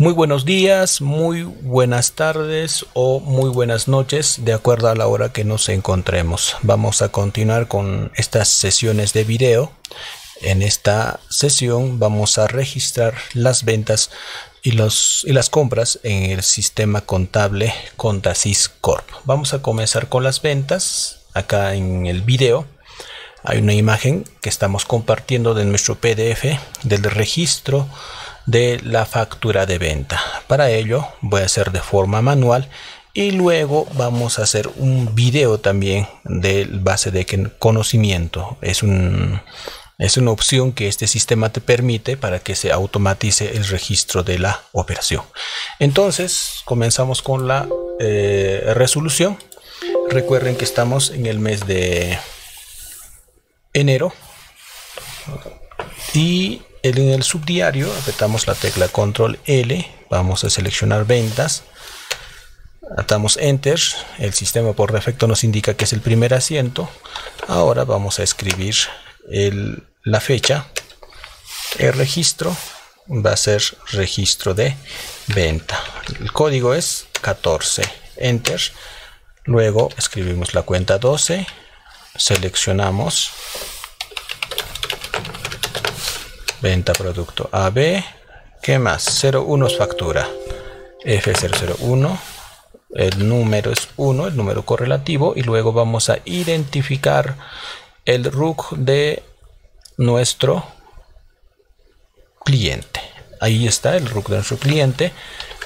Muy buenos días, muy buenas tardes o muy buenas noches, de acuerdo a la hora que nos encontremos. Vamos a continuar con estas sesiones de video. En esta sesión vamos a registrar las ventas y, y las compras en el sistema contable Contasys Corp. Vamos a comenzar con las ventas. Acá en el video hay una imagen que estamos compartiendo de nuestro PDF del registro de la factura de venta. Para ello voy a hacer de forma manual y luego vamos a hacer un video también de base de conocimiento. Es un es una opción que este sistema te permite para que se automatice el registro de la operación. Entonces, comenzamos con la eh, resolución. Recuerden que estamos en el mes de enero y en el subdiario apretamos la tecla control L, vamos a seleccionar ventas, atamos enter, el sistema por defecto nos indica que es el primer asiento, ahora vamos a escribir la fecha, el registro va a ser registro de venta, el código es 14, enter, luego escribimos la cuenta 12, seleccionamos venta producto AB, ¿qué más? 01 factura, F001, el número es 1, el número correlativo, y luego vamos a identificar el RUC de nuestro cliente. Ahí está el RUC de nuestro cliente,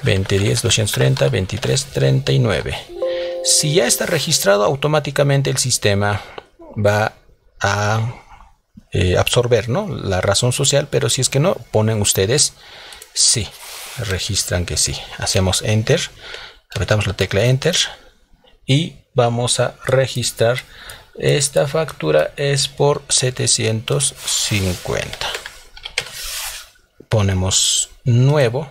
2010 230 23 39. Si ya está registrado, automáticamente el sistema va a eh, absorber ¿no? la razón social, pero si es que no, ponen ustedes sí, registran que sí. Hacemos enter, apretamos la tecla enter y vamos a registrar. Esta factura es por 750. Ponemos nuevo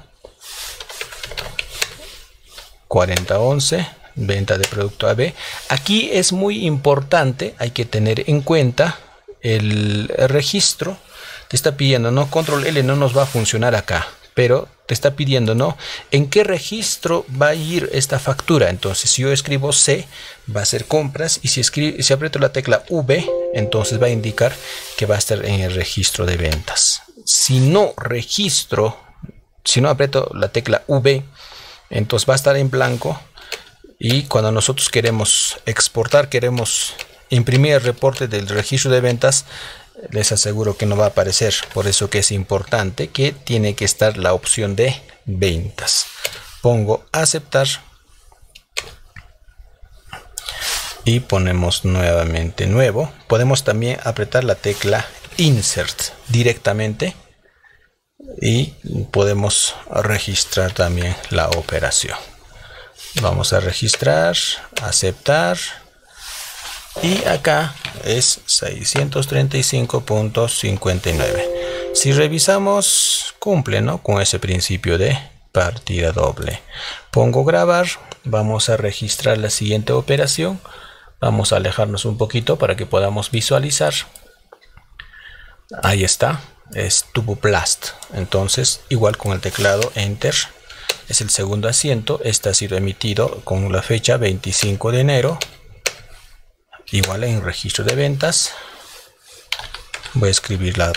4011 venta de producto AB. Aquí es muy importante, hay que tener en cuenta el registro te está pidiendo, ¿no? Control L no nos va a funcionar acá, pero te está pidiendo, ¿no? ¿En qué registro va a ir esta factura? Entonces, si yo escribo C, va a ser compras, y si, si aprieto la tecla V, entonces va a indicar que va a estar en el registro de ventas. Si no registro, si no aprieto la tecla V, entonces va a estar en blanco, y cuando nosotros queremos exportar, queremos imprimir el reporte del registro de ventas, les aseguro que no va a aparecer. Por eso que es importante que tiene que estar la opción de ventas. Pongo aceptar y ponemos nuevamente nuevo. Podemos también apretar la tecla insert directamente y podemos registrar también la operación. Vamos a registrar, aceptar y acá es 635.59 si revisamos cumple ¿no? con ese principio de partida doble. Pongo grabar vamos a registrar la siguiente operación. Vamos a alejarnos un poquito para que podamos visualizar. Ahí está es tuboplast entonces igual con el teclado enter. Es el segundo asiento este ha sido emitido con la fecha 25 de enero igual en registro de ventas. Voy a escribir la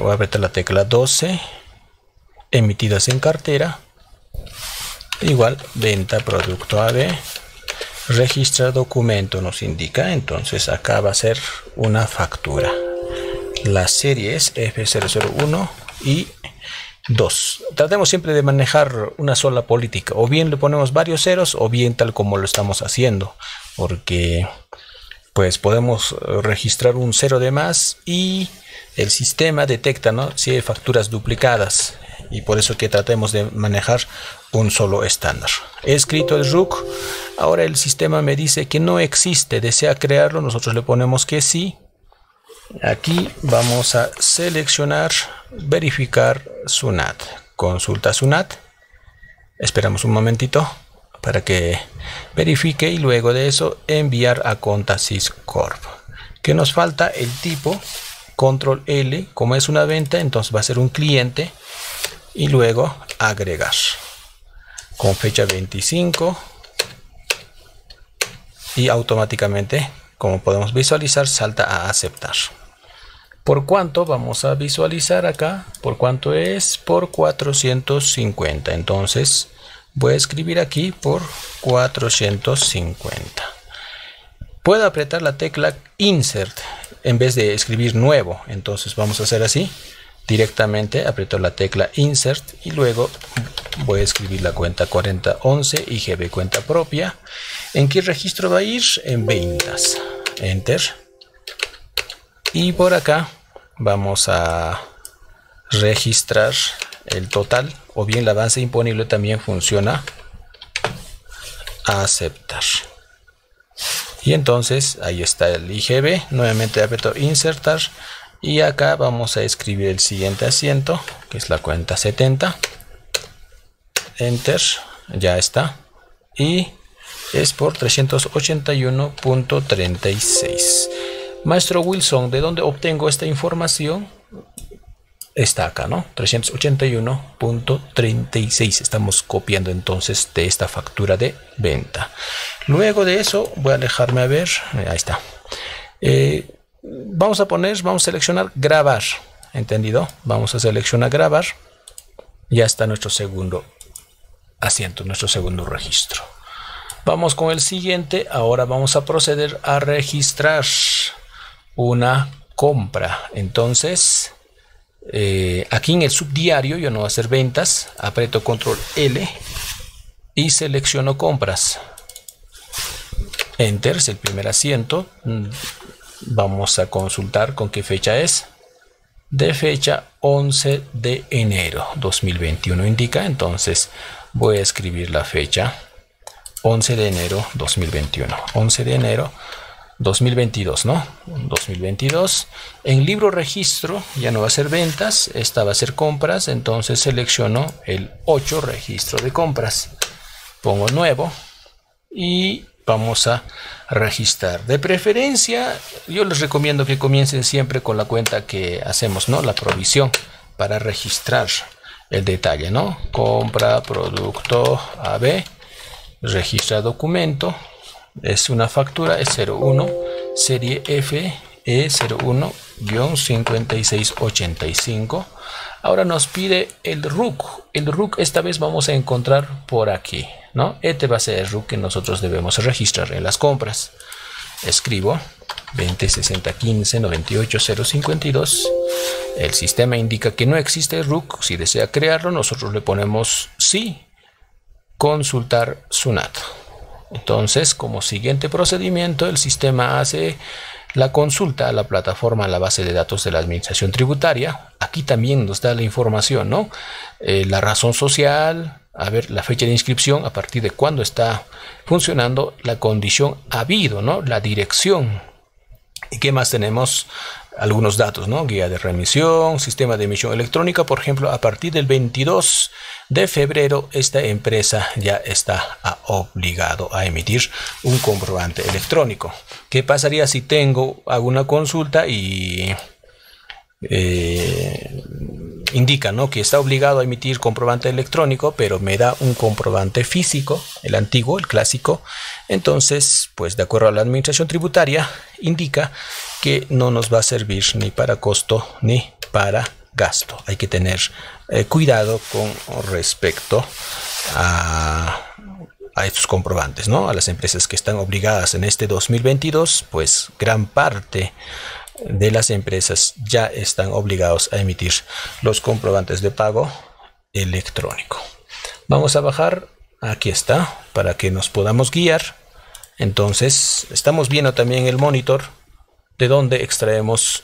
voy a apretar la tecla 12 emitidas en cartera. Igual venta producto AB registra documento nos indica. Entonces acá va a ser una factura. La serie es F001 y 2 tratemos siempre de manejar una sola política. O bien le ponemos varios ceros o bien tal como lo estamos haciendo. Porque pues podemos eh, registrar un cero de más y el sistema detecta ¿no? si hay facturas duplicadas y por eso que tratemos de manejar un solo estándar. He escrito el RUC, ahora el sistema me dice que no existe, desea crearlo, nosotros le ponemos que sí. Aquí vamos a seleccionar, verificar SUNAT, consulta SUNAT, esperamos un momentito para que verifique y luego de eso enviar a Contasys Corp. Que nos falta el tipo control L, como es una venta, entonces va a ser un cliente y luego agregar. Con fecha 25 y automáticamente como podemos visualizar salta a aceptar. Por cuánto vamos a visualizar acá. Por cuánto es por 450 entonces voy a escribir aquí por 450 puedo apretar la tecla insert en vez de escribir nuevo. Entonces vamos a hacer así. Directamente aprieto la tecla insert y luego voy a escribir la cuenta 4011 IGB cuenta propia. En qué registro va a ir en ventas. Enter. Y por acá vamos a registrar el total o bien la avance imponible también funciona aceptar. Y entonces ahí está el IGB nuevamente aprieto insertar y acá vamos a escribir el siguiente asiento que es la cuenta 70 enter ya está y es por 381.36 maestro Wilson de dónde obtengo esta información está acá, ¿no? 381.36. Estamos copiando entonces de esta factura de venta. Luego de eso, voy a alejarme a ver. Eh, ahí está. Eh, vamos a poner, vamos a seleccionar grabar. ¿Entendido? Vamos a seleccionar grabar. Ya está nuestro segundo asiento, nuestro segundo registro. Vamos con el siguiente. Ahora vamos a proceder a registrar una compra. Entonces, eh, aquí en el subdiario yo no voy a hacer ventas, aprieto control L y selecciono compras. Enter es el primer asiento. Mm, vamos a consultar con qué fecha es. De fecha 11 de enero 2021 indica. Entonces voy a escribir la fecha 11 de enero 2021. 11 de enero 2022, ¿no? 2022. En libro registro ya no va a ser ventas, esta va a ser compras, entonces selecciono el 8 registro de compras. Pongo nuevo y vamos a registrar. De preferencia, yo les recomiendo que comiencen siempre con la cuenta que hacemos, ¿no? La provisión para registrar el detalle, ¿no? Compra, producto, AB, registra documento, es una factura, es 01, serie FE 01-5685. Ahora nos pide el RUC. El RUC esta vez vamos a encontrar por aquí, ¿no? Este va a ser el RUC que nosotros debemos registrar en las compras. Escribo 206015 98052. El sistema indica que no existe RUC. Si desea crearlo, nosotros le ponemos sí. Consultar SUNAT. Entonces, como siguiente procedimiento, el sistema hace la consulta a la plataforma, a la base de datos de la administración tributaria. Aquí también nos da la información, ¿no? Eh, la razón social, a ver, la fecha de inscripción, a partir de cuándo está funcionando, la condición habido, ¿no? La dirección. ¿Y qué más tenemos? Algunos datos, ¿no? Guía de remisión, sistema de emisión electrónica, por ejemplo, a partir del 22 de febrero esta empresa ya está obligado a emitir un comprobante electrónico. ¿Qué pasaría si tengo alguna consulta y eh, indica ¿no? que está obligado a emitir comprobante electrónico, pero me da un comprobante físico, el antiguo, el clásico. Entonces, pues de acuerdo a la administración tributaria, indica que no nos va a servir ni para costo ni para gasto. Hay que tener eh, cuidado con respecto a, a estos comprobantes, ¿no? A las empresas que están obligadas en este 2022, pues gran parte de las empresas ya están obligados a emitir los comprobantes de pago electrónico. Vamos a bajar, aquí está, para que nos podamos guiar. Entonces, estamos viendo también el monitor de donde extraemos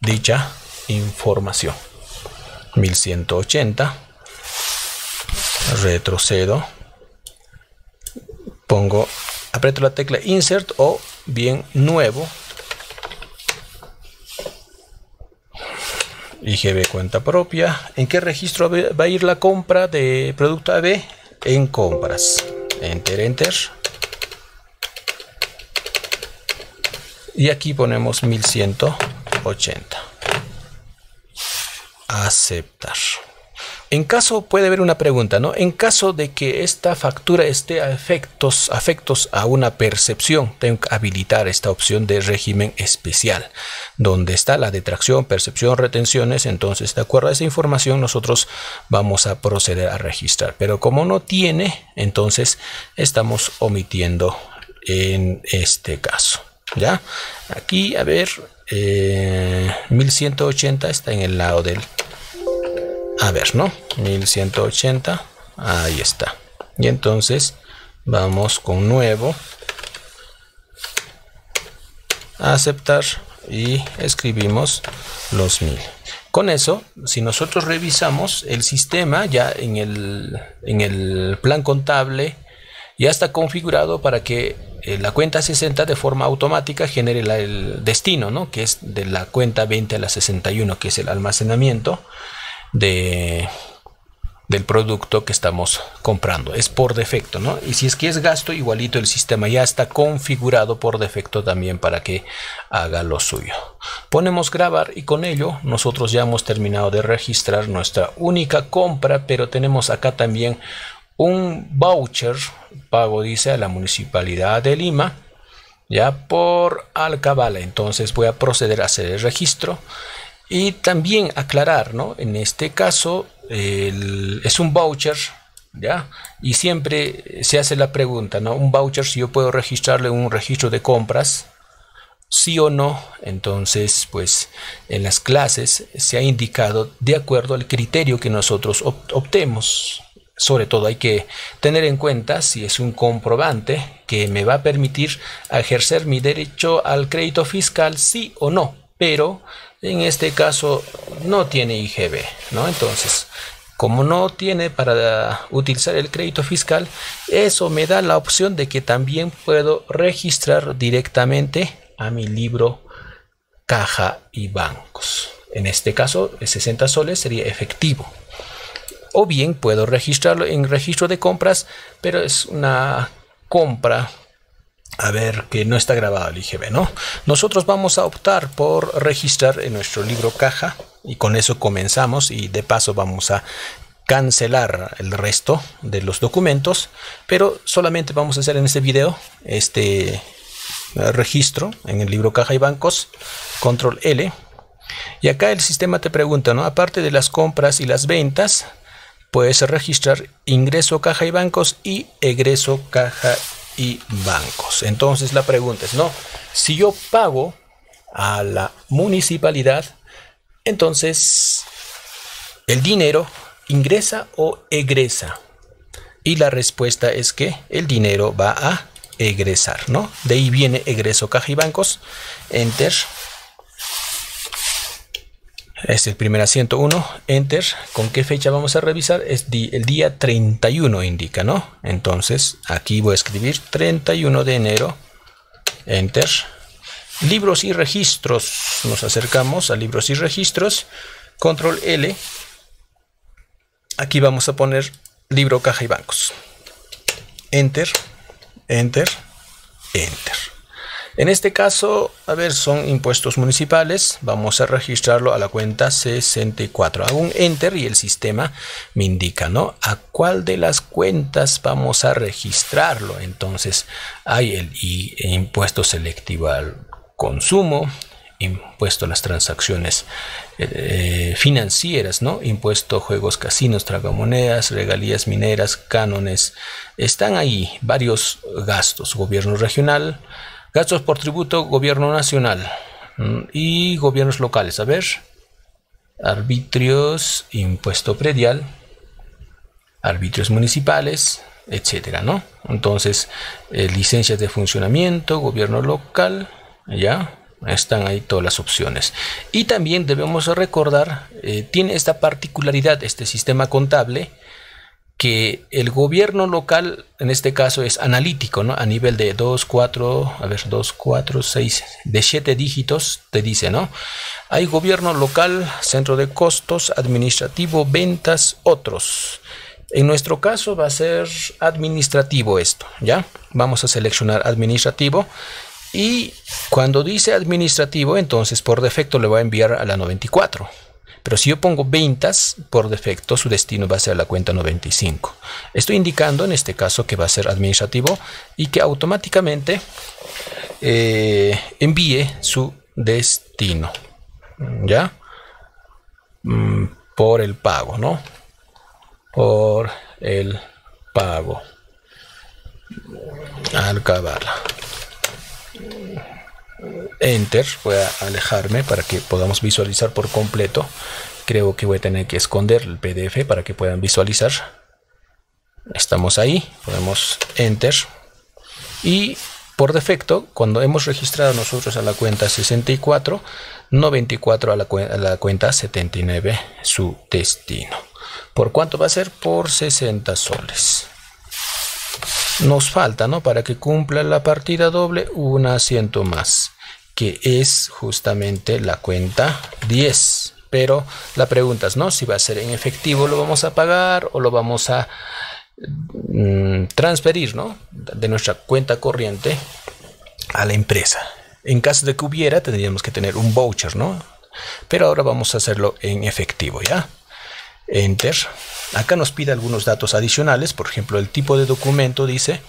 dicha información. 1180, retrocedo, pongo, aprieto la tecla insert o bien nuevo IGB cuenta propia. ¿En qué registro va a ir la compra de producto AB? En compras. Enter, enter. Y aquí ponemos 1180. Aceptar. En caso, puede haber una pregunta, ¿no? En caso de que esta factura esté a afectos a una percepción, tengo que habilitar esta opción de régimen especial, donde está la detracción, percepción, retenciones. Entonces, de acuerdo a esa información, nosotros vamos a proceder a registrar. Pero como no tiene, entonces estamos omitiendo en este caso. ¿Ya? Aquí, a ver, 1180 eh, está en el lado del a ver, ¿no? 1180, ahí está. Y entonces vamos con nuevo, aceptar y escribimos los mil. Con eso, si nosotros revisamos el sistema ya en el, en el plan contable, ya está configurado para que la cuenta 60 de forma automática genere el destino, ¿no? que es de la cuenta 20 a la 61, que es el almacenamiento de, del producto que estamos comprando. Es por defecto, ¿no? Y si es que es gasto, igualito el sistema ya está configurado por defecto también para que haga lo suyo. Ponemos grabar y con ello nosotros ya hemos terminado de registrar nuestra única compra, pero tenemos acá también un voucher pago, dice, a la Municipalidad de Lima ya por Alcabala. Entonces voy a proceder a hacer el registro y también aclarar, ¿no? En este caso es un voucher, ¿ya? Y siempre se hace la pregunta, ¿no? Un voucher, si yo puedo registrarle un registro de compras, sí o no. Entonces, pues en las clases se ha indicado de acuerdo al criterio que nosotros optemos. Sobre todo hay que tener en cuenta si es un comprobante que me va a permitir ejercer mi derecho al crédito fiscal, sí o no. Pero en este caso no tiene IGB, ¿no? Entonces, como no tiene para utilizar el crédito fiscal, eso me da la opción de que también puedo registrar directamente a mi libro caja y bancos. En este caso, 60 soles sería efectivo. O bien puedo registrarlo en registro de compras, pero es una compra a ver que no está grabado el IGB, ¿no? Nosotros vamos a optar por registrar en nuestro libro caja y con eso comenzamos y de paso vamos a cancelar el resto de los documentos, pero solamente vamos a hacer en este video este registro en el libro caja y bancos, control L. Y acá el sistema te pregunta, ¿no? Aparte de las compras y las ventas, puedes registrar ingreso caja y bancos y egreso caja y bancos. Entonces la pregunta es, no, si yo pago a la municipalidad, entonces el dinero ingresa o egresa. Y la respuesta es que el dinero va a egresar, ¿no? De ahí viene egreso caja y bancos, enter es el primer asiento 1, enter. ¿Con qué fecha vamos a revisar? Es el día 31 indica, ¿no? Entonces aquí voy a escribir 31 de enero, enter. Libros y registros. Nos acercamos a libros y registros. Control L. Aquí vamos a poner libro, caja y bancos. Enter, enter, enter. En este caso, a ver, son impuestos municipales. Vamos a registrarlo a la cuenta 64. Hago un enter y el sistema me indica, ¿no? A cuál de las cuentas vamos a registrarlo. Entonces, hay el impuesto selectivo al consumo, impuesto a las transacciones eh, financieras, ¿no? Impuesto a juegos, casinos, tragamonedas, regalías mineras, cánones. Están ahí varios gastos. Gobierno regional, Gastos por tributo, gobierno nacional y gobiernos locales. A ver, arbitrios, impuesto predial, arbitrios municipales, etcétera, ¿no? Entonces, eh, licencias de funcionamiento, gobierno local, ya están ahí todas las opciones. Y también debemos recordar, eh, tiene esta particularidad este sistema contable que el gobierno local, en este caso, es analítico, ¿no? A nivel de 2, 4, a ver, 2, 4, 6, de 7 dígitos, te dice, ¿no? Hay gobierno local, centro de costos, administrativo, ventas, otros. En nuestro caso va a ser administrativo esto, ¿ya? Vamos a seleccionar administrativo y cuando dice administrativo, entonces por defecto le va a enviar a la 94. Pero si yo pongo ventas, por defecto su destino va a ser la cuenta 95. Estoy indicando en este caso que va a ser administrativo y que automáticamente eh, envíe su destino. ¿Ya? Mm, por el pago, ¿no? Por el pago. Alcabala. Enter, voy a alejarme para que podamos visualizar por completo. Creo que voy a tener que esconder el PDF para que puedan visualizar. Estamos ahí, ponemos Enter. Y por defecto, cuando hemos registrado nosotros a la cuenta 64, no 24 a la, a la cuenta 79 su destino. ¿Por cuánto va a ser? Por 60 soles nos falta, ¿no? Para que cumpla la partida doble, un asiento más, que es justamente la cuenta 10. Pero la pregunta es, ¿no? Si va a ser en efectivo, lo vamos a pagar o lo vamos a mm, transferir, ¿no? De nuestra cuenta corriente a la empresa. En caso de que hubiera, tendríamos que tener un voucher, ¿no? Pero ahora vamos a hacerlo en efectivo, ¿ya? Enter. Acá nos pide algunos datos adicionales, por ejemplo, el tipo de documento dice.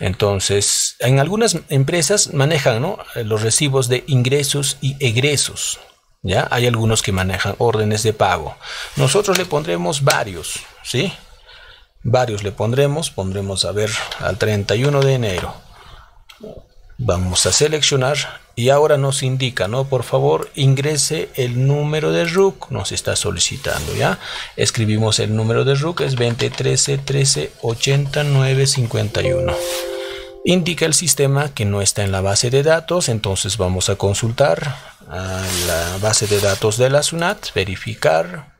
Entonces, en algunas empresas manejan los recibos de ingresos y egresos. ¿ya? Hay algunos que manejan órdenes de pago. Nosotros le pondremos varios, ¿sí? Varios le pondremos, pondremos a ver al 31 de enero. Vamos a seleccionar y ahora nos indica, ¿no? Por favor, ingrese el número de RUC, nos está solicitando, ¿ya? Escribimos el número de RUC, es 2013 13 89 51. Indica el sistema que no está en la base de datos, entonces vamos a consultar a la base de datos de la SUNAT, verificar,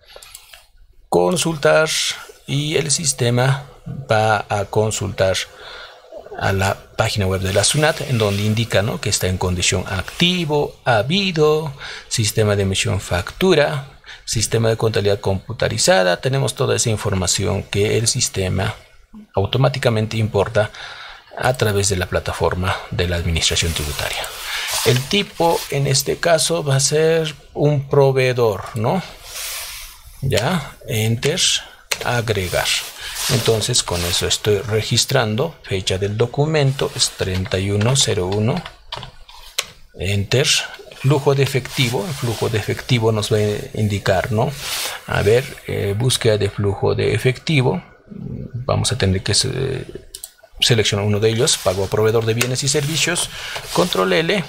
consultar y el sistema va a consultar a la página web de la SUNAT en donde indica que está en condición activo, habido, sistema de emisión factura, sistema de contabilidad computarizada. Tenemos toda esa información que el sistema automáticamente importa a través de la plataforma de la administración tributaria. El tipo en este caso va a ser un proveedor, ¿no? Ya, enter, agregar. Entonces con eso estoy registrando. Fecha del documento es 3101. Enter. Flujo de efectivo. El flujo de efectivo nos va a indicar, ¿no? A ver, eh, búsqueda de flujo de efectivo. Vamos a tener que seleccionar uno de ellos. Pago a proveedor de bienes y servicios. Control L.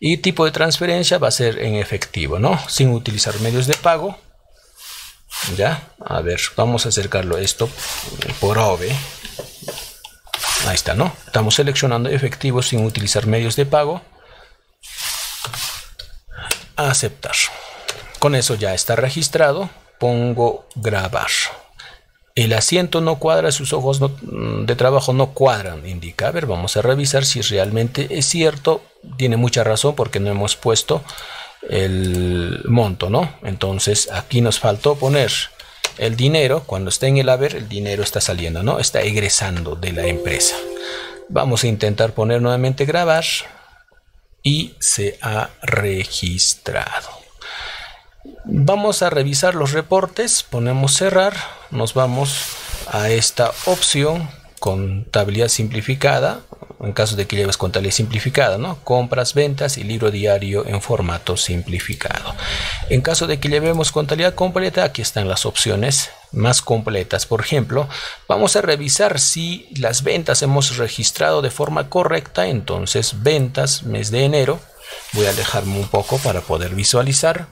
Y tipo de transferencia va a ser en efectivo, ¿no? Sin utilizar medios de pago ya a ver vamos a acercarlo esto por OVE ahí está no estamos seleccionando efectivos sin utilizar medios de pago. Aceptar. Con eso ya está registrado pongo grabar. El asiento no cuadra, sus ojos de trabajo no cuadran, indica. A ver, vamos a revisar si realmente es cierto. Tiene mucha razón porque no hemos puesto el monto, ¿no? Entonces aquí nos faltó poner el dinero, cuando está en el haber, el dinero está saliendo, ¿no? Está egresando de la empresa. Vamos a intentar poner nuevamente grabar y se ha registrado. Vamos a revisar los reportes, ponemos cerrar, nos vamos a esta opción contabilidad simplificada, en caso de que lleves contabilidad simplificada, ¿no? Compras, ventas y libro diario en formato simplificado. En caso de que llevemos contabilidad completa, aquí están las opciones más completas. Por ejemplo, vamos a revisar si las ventas hemos registrado de forma correcta. Entonces, ventas, mes de enero. Voy a alejarme un poco para poder visualizar.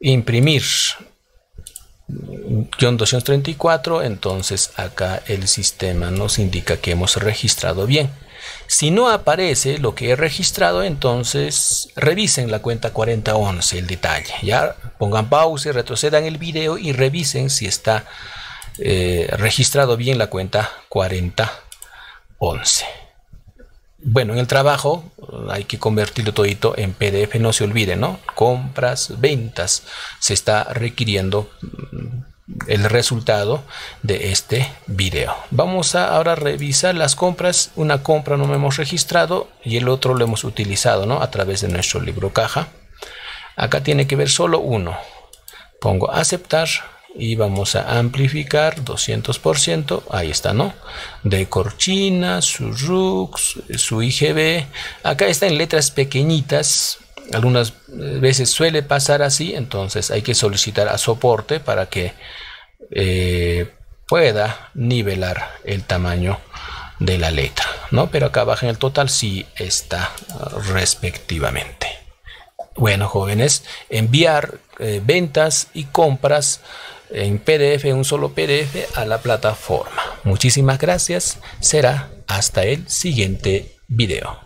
Imprimir 234, entonces acá el sistema nos indica que hemos registrado bien. Si no aparece lo que he registrado, entonces revisen la cuenta 4011, el detalle. Ya pongan pausa, retrocedan el video y revisen si está eh, registrado bien la cuenta 4011. Bueno, en el trabajo hay que convertirlo todito en PDF, no se olvide, ¿no? Compras, ventas, se está requiriendo mm, el resultado de este video. Vamos a ahora revisar las compras. Una compra no hemos registrado y el otro lo hemos utilizado, ¿no? A través de nuestro libro caja. Acá tiene que ver solo uno. pongo aceptar y vamos a amplificar 200%, ahí está, ¿no? De Corchina, su RUX, su IGB, acá está en letras pequeñitas, algunas veces suele pasar así, entonces hay que solicitar a soporte para que eh, pueda nivelar el tamaño de la letra, ¿no? Pero acá abajo en el total sí está respectivamente. Bueno, jóvenes, enviar eh, ventas y compras en PDF, un solo PDF a la plataforma. Muchísimas gracias. Será hasta el siguiente video.